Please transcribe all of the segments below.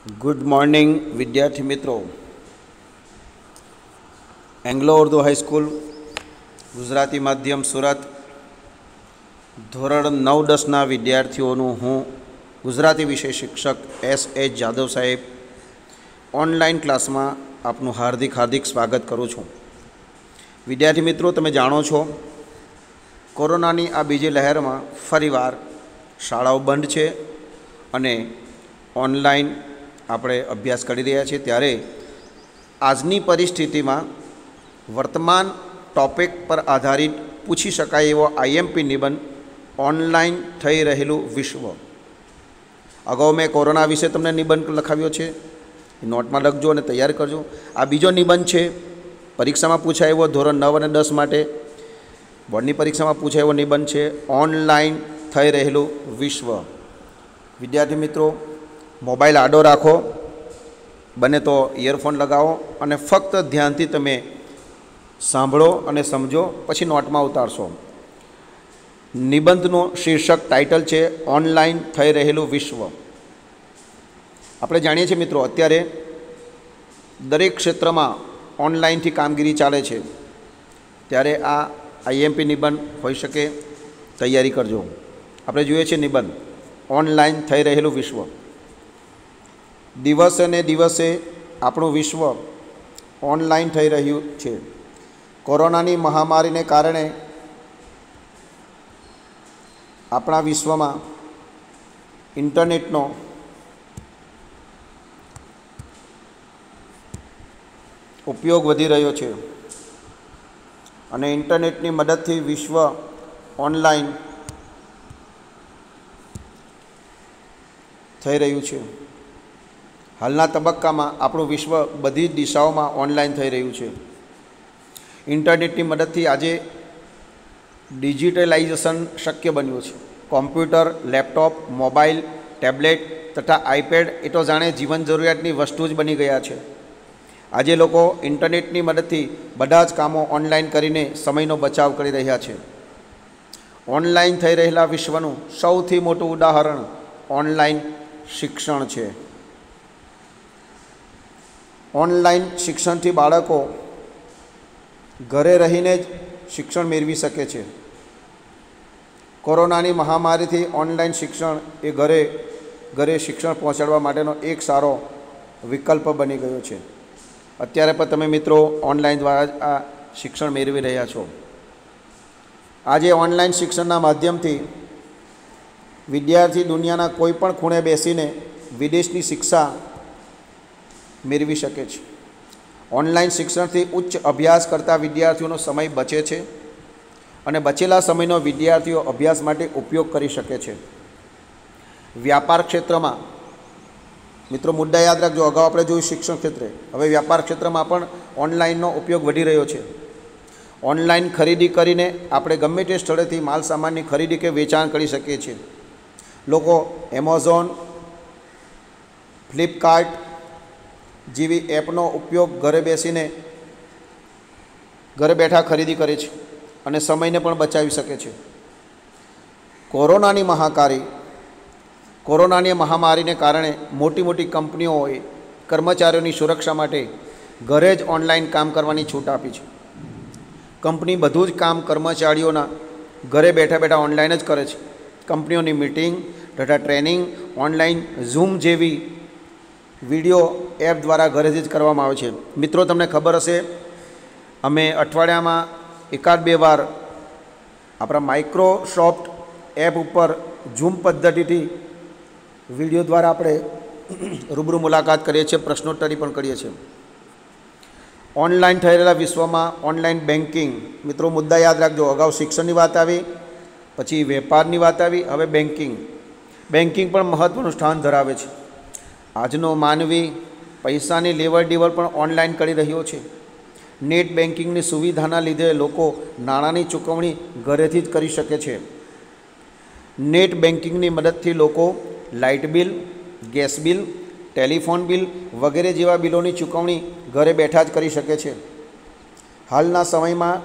Good morning વિદ્યાર્થી મિત્રો. Anglo Urdu high school Gujarati માધ્યમ સુરત. ધોરણ નવ દસના વિદ્યાર્થીઓનું હું ગુજરાતી વિષય શિક્ષક એસ એચ જાદવ સાહેબ ઓનલાઈન ક્લાસમાં આપનું હાર્દિક હાર્દિક સ્વાગત કરું છું. વિદ્યાર્થી મિત્રો, તમે જાણો છો, કોરોનાની આ બીજી લહેરમાં ફરીવાર શાળાઓ બંધ છે અને ઓનલાઈન આપણે અભ્યાસ કરી રહ્યા છીએ ત્યારે આજની પરિસ્થિતિમાં વર્તમાન ટોપિક પર આધારિત પૂછી શકાય એવો આઈએમપી નિબંધ ઓનલાઈન થઈ રહેલું વિશ્વ. અગાઉ મેં કોરોના વિશે તમને નિબંધ લખાવ્યો છે. નોટમાં લખજો અને તૈયાર કરજો. આ બીજો નિબંધ છે પરીક્ષામાં પૂછાય એવો ધોરણ નવ અને દસ માટે. બોર્ડની પરીક્ષામાં પૂછાય એવો નિબંધ છે ઓનલાઈન થઈ રહેલું વિશ્વ. વિદ્યાર્થી મિત્રો મોબાઈલ આડો રાખો, બને તો ઇયરફોન લગાવો અને ફક્ત ધ્યાનથી તમે સાંભળો અને સમજો, પછી નોટમાં ઉતારશો. નિબંધનું શીર્ષક ટાઇટલ છે ઓનલાઈન થઈ રહેલું વિશ્વ. આપણે જાણીએ છીએ મિત્રો, અત્યારે દરેક ક્ષેત્રમાં ઓનલાઈનથી કામગીરી ચાલે છે. ત્યારે આ આઈએમપી નિબંધ હોઈ શકે, તૈયારી કરજો. આપણે જોઈએ છીએ નિબંધ ઓનલાઈન થઈ રહેલું વિશ્વ. દિવસે ને દિવસે આપણું વિશ્વ ઓનલાઈન થઈ રહ્યું છે. કોરોનાની મહામારીને કારણે આપણા વિશ્વમાં ઇન્ટરનેટનો ઉપયોગ વધી રહ્યો છે અને ઇન્ટરનેટની મદદથી વિશ્વ ઓનલાઈન થઈ રહ્યું છે. હાલના તબક્કામાં આપણું વિશ્વ બધી જ દિશાઓમાં ઓનલાઈન થઈ રહ્યું છે. ઇન્ટરનેટની મદદથી આજે ડિજિટલાઇઝેશન શક્ય બન્યું છે. કોમ્પ્યુટર લેપટોપ મોબાઈલ ટેબ્લેટ તથા આઈપેડ એ તો જાણે જીવન જરૂરિયાતની વસ્તુ જ બની ગયા છે. આજે લોકો ઇન્ટરનેટની મદદથી બધા જ કામો ઓનલાઈન કરીને સમયનો બચાવ કરી રહ્યા છે. ઓનલાઈન થઈ રહેલા વિશ્વનું સૌથી મોટું ઉદાહરણ ઓનલાઈન શિક્ષણ છે. ઓનલાઈન શિક્ષણથી બાળકો ઘરે રહીને જ શિક્ષણ મેળવી શકે છે. કોરોનાની મહામારીથી ઓનલાઈન શિક્ષણ એ ઘરે ઘરે શિક્ષણ પહોંચાડવા માટેનો એક સારો વિકલ્પ બની ગયો છે. અત્યારે પણ તમે મિત્રો ઓનલાઈન દ્વારા જ આ શિક્ષણ મેળવી રહ્યા છો. આજે ઓનલાઈન શિક્ષણના માધ્યમથી વિદ્યાર્થી દુનિયાના કોઈ પણ ખૂણે બેસીને વિદેશની શિક્ષા મેળવી શકે છે. ઓનલાઈન શિક્ષણથી ઉચ્ચ અભ્યાસ કરતા વિદ્યાર્થીઓનો સમય બચે છે અને બચેલા સમયનો વિદ્યાર્થીઓ અભ્યાસ માટે ઉપયોગ કરી શકે છે. વ્યાપાર ક્ષેત્રમાં, મિત્રો મુદ્દા યાદ રાખજો, અગાઉ આપણે જોયું શિક્ષણ ક્ષેત્રે. હવે વ્યાપાર ક્ષેત્રમાં પણ ઓનલાઈનનો ઉપયોગ વધી રહ્યો છે. ઓનલાઈન ખરીદી કરીને આપણે ગમે તે સ્થળેથી માલ સામાનની ખરીદી કે વેચાણ કરી શકીએ છીએ. લોકો એમેઝોન, ફ્લિપકાર્ટ જેવી એપનો ઉપયોગ ઘરે બેસીને ઘરે બેઠા ખરીદી કરે છે અને સમયને પણ બચાવી શકે છે. કોરોનાની મહાકારી, કોરોનાની મહામારીને કારણે મોટી મોટી કંપનીઓએ કર્મચારીઓની સુરક્ષા માટે ઘરે જ ઓનલાઈન કામ કરવાની છૂટ આપી છે. કંપની બધું જ કામ કર્મચારીઓના ઘરે બેઠા બેઠા ઓનલાઈન જ કરે છે. કંપનીઓની મિટિંગ તથા ટ્રેનિંગ, ઓનલાઈન ઝૂમ જેવી વીડિયો એપ દ્વારા ઘરેથી જ કરવામાં આવે છે. મિત્રો, તમને ખબર હશે, અમે અઠવાડિયામાં એકાદ બે વાર આપણા માઇક્રોસોફ્ટ એપ ઉપર ઝૂમ પદ્ધતિથી વીડિયો દ્વારા આપણે રૂબરૂ મુલાકાત કરીએ છીએ, પ્રશ્નોત્તરી પણ કરીએ છીએ. ઓનલાઈન થઈ રહેલા વિશ્વમાં ઓનલાઈન બેન્કિંગ. મિત્રો, મુદ્દા યાદ રાખજો, અગાઉ શિક્ષણની વાત આવી, પછી વેપારની વાત આવી, હવે બેન્કિંગ. બેન્કિંગ પણ મહત્ત્વનું સ્થાન ધરાવે છે. આજનો માનવી પૈસાની લેવડ દેવડ પણ ઓનલાઈન કરી રહ્યો છે. નેટ બેન્કિંગની સુવિધાના લીધે લોકો નાણાંની ચૂકવણી ઘરેથી જ કરી શકે છે. નેટ બેન્કિંગની મદદથી લોકો light bill, gas bill, telephone bill વગેરે જેવા બિલોની ચૂકવણી ઘરે બેઠા જ કરી શકે છે. હાલના સમયમાં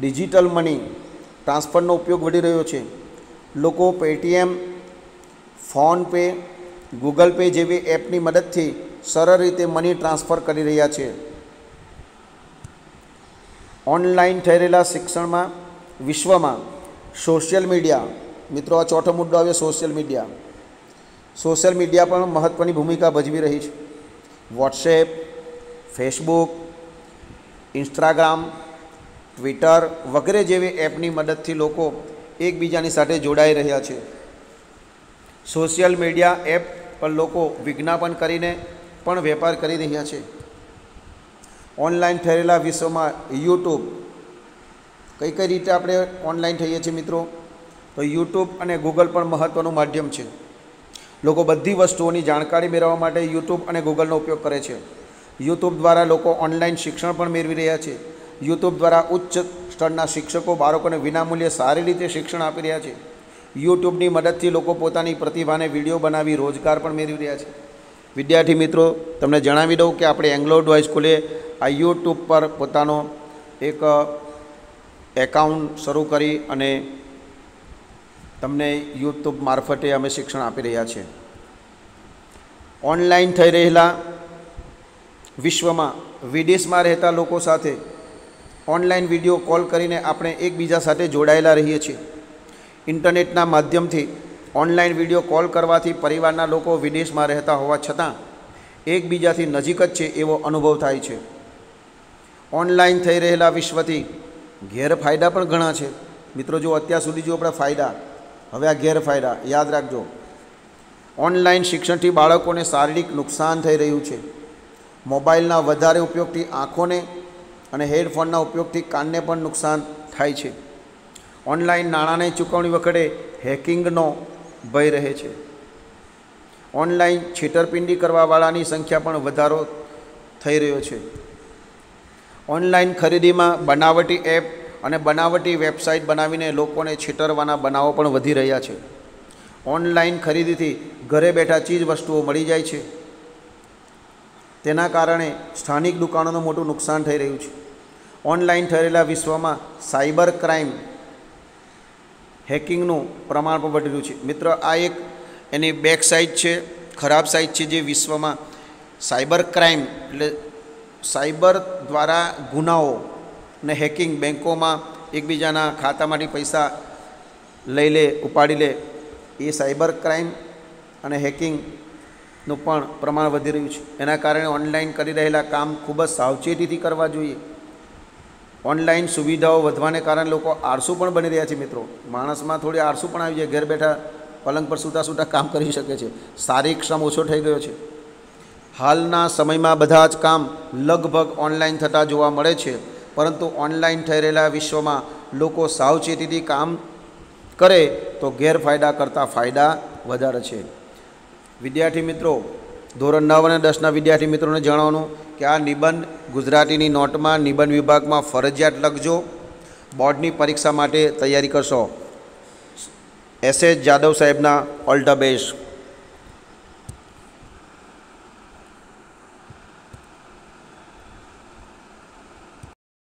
ડિજિટલ મની ટ્રાન્સફરનો ઉપયોગ વધી રહ્યો છે. લોકો પેટીએમ ફોનપે ગૂગલ પે જેવી એપની મદદથી સરળ રીતે મની ટ્રાન્સફર કરી રહ્યા છે. ઓનલાઈન થઈ રહેલા શિક્ષણમાં વિશ્વમાં સોશિયલ મીડિયા, મિત્રો આ ચોથો મુદ્દો આવ્યો સોશિયલ મીડિયા. સોશિયલ મીડિયા પણ મહત્ત્વની ભૂમિકા ભજવી રહી છે. વોટ્સએપ, ફેસબુક, ઇન્સ્ટાગ્રામ, ટ્વિટર વગેરે જેવી એપની મદદથી લોકો એકબીજાની સાથે જોડાઈ રહ્યા છે. સોશિયલ મીડિયા એપ પર લોકો વિજ્ઞાપન કરીને પણ વેપાર કરી રહ્યા છે. ઓનલાઈન થયેલા વિશ્વમાં યુટ્યુબ, કઈ કઈ રીતે આપણે ઓનલાઈન થઈએ છીએ મિત્રો? તો યુટ્યુબ અને ગૂગલ પણ મહત્ત્વનું માધ્યમ છે. લોકો બધી વસ્તુઓની જાણકારી મેળવવા માટે યુટ્યુબ અને ગૂગલનો ઉપયોગ કરે છે. યુટ્યુબ દ્વારા લોકો ઓનલાઈન શિક્ષણ પણ મેળવી રહ્યા છે. યુટ્યુબ દ્વારા ઉચ્ચ સ્તરના શિક્ષકો બાળકોને વિનામૂલ્યે સારી રીતે શિક્ષણ આપી રહ્યા છે. યુટ્યુબની મદદથી લોકો પોતાની પ્રતિભાને વીડિયો બનાવી રોજગાર પણ મેળવી રહ્યા છે. વિદ્યાર્થી મિત્રો, તમને જણાવી દઉં કે આપણે એંગ્લોડ હાઈસ્કૂલે આ યુટ્યુબ પર પોતાનો એક એકાઉન્ટ શરૂ કરી અને તમને યુટ્યુબ મારફતે અમે શિક્ષણ આપી રહ્યા છીએ. ઓનલાઈન થઈ રહેલા વિશ્વમાં વિદેશમાં રહેતા લોકો સાથે ઓનલાઈન વીડિયો કોલ કરીને આપણે એકબીજા સાથે જોડાયેલા રહીએ છીએ. ઇન્ટરનેટના માધ્યમથી ઓનલાઈન વીડિયો કોલ કરવાથી પરિવારના લોકો વિદેશમાં રહેતા હોવા છતાં એકબીજાથી નજીક જ છે એવો અનુભવ થાય છે. ઓનલાઈન થઈ રહેલા વિશ્વથી ગેરફાયદા પણ ઘણા છે. મિત્રો, જો અત્યાર સુધી જો આપણા ફાયદા, હવે આ ગેરફાયદા, યાદ રાખજો. ઓનલાઈન શિક્ષણથી બાળકોને શારીરિક નુકસાન થઈ રહ્યું છે. મોબાઈલના વધારે ઉપયોગથી આંખોને અને હેડફોનના ઉપયોગથી કાનને પણ નુકસાન થાય છે. ઓનલાઈન નાણાંની ચૂકવણી વખતે હેકિંગનો ભય રહે છે. ઓનલાઈન છેતરપિંડી કરવાવાળાની સંખ્યા પણ વધારો થઈ રહ્યો છે. ઓનલાઈન ખરીદીમાં બનાવટી એપ અને બનાવટી વેબસાઇટ બનાવીને લોકોને છેતરવાના બનાવો પણ વધી રહ્યા છે. ઓનલાઈન ખરીદીથી ઘરે બેઠા ચીજ વસ્તુઓ મળી જાય છે. તેના કારણે સ્થાનિક દુકાનોનું મોટું નુકસાન થઈ રહ્યું છે. ઓનલાઈન થયેલા વિશ્વમાં સાયબર ક્રાઇમ હેકિંગનું પ્રમાણ પણ વધી રહ્યું છે. મિત્ર, આ એક એની બેક સાઇડ છે, ખરાબ સાઇડ છે જે વિશ્વમાં સાયબર ક્રાઇમ એટલે સાયબર દ્વારા ગુનાઓ ને હેકિંગ બેન્કોમાં એકબીજાના ખાતામાંથી પૈસા લઈ લે, ઉપાડી લે, એ સાયબર ક્રાઇમ અને હેકિંગનું પણ પ્રમાણ વધી રહ્યું છે. એના કારણે ઓનલાઈન કરી રહેલા કામ ખૂબ જ સાવચેતીથી કરવા જોઈએ. ઓનલાઈન સુવિધાઓ વધવાને કારણે લોકો આળસુ પણ બની રહ્યા છે મિત્રો. માણસમાં થોડી આળસુ પણ આવી જાય. ઘેર બેઠા પલંગ પર સૂતા સૂતા કામ કરી શકે છે. શારીરિક શ્રમ ઓછો થઈ ગયો છે. હાલના સમયમાં બધા જ કામ લગભગ ઓનલાઈન થતાં જોવા મળે છે. પરંતુ ઓનલાઈન થઈ રહેલા વિશ્વમાં લોકો સાવચેતીથી કામ કરે તો ગેરફાયદા કરતાં ફાયદા વધારે છે. વિદ્યાર્થી મિત્રો ધોરણ નવ અને દસના વિદ્યાર્થી મિત્રોને જણાવવાનું કે આ નિબંધ ગુજરાતીની નોટમાં નિબંધ વિભાગમાં ફરજિયાત લખજો. બોર્ડની પરીક્ષા માટે તૈયારી કરશો. એસ. એસ. જાદવ સાહેબના ઓલ ધ બેસ્ટ.